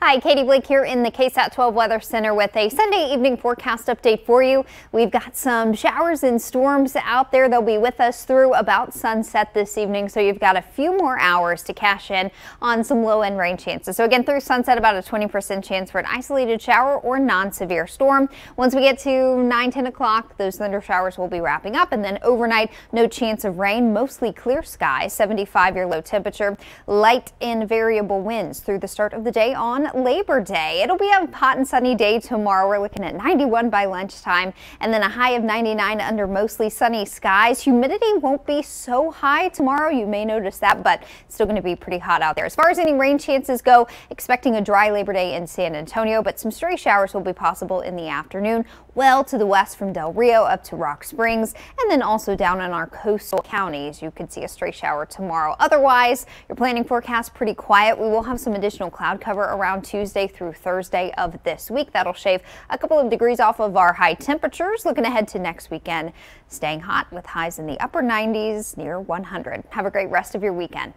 Hi, Kaiti Blake here in the KSAT 12 Weather Center with a Sunday evening forecast update for you. We've got some showers and storms out there. They'll be with us through about sunset this evening, so you've got a few more hours to cash in on some low end rain chances. So again, through sunset, about a 20% chance for an isolated shower or non-severe storm. Once we get to 9, 10 o'clock, those thunder showers will be wrapping up, and then overnight, no chance of rain, mostly clear skies, 75 your low temperature, light and variable winds through the start of the day on Labor Day. It'll be a hot and sunny day tomorrow. We're looking at 91 by lunchtime and then a high of 99 under mostly sunny skies. Humidity won't be so high tomorrow. You may notice that, but it's still going to be pretty hot out there. As far as any rain chances go, expecting a dry Labor Day in San Antonio, but some stray showers will be possible in the afternoon, well to the west from Del Rio up to Rock Springs, and then also down in our coastal counties. You could see a stray shower tomorrow. Otherwise, your planning forecast pretty quiet. We will have some additional cloud cover around Tuesday through Thursday of this week. That'll shave a couple of degrees off of our high temperatures. Looking ahead to next weekend, staying hot with highs in the upper 90s near 100. Have a great rest of your weekend.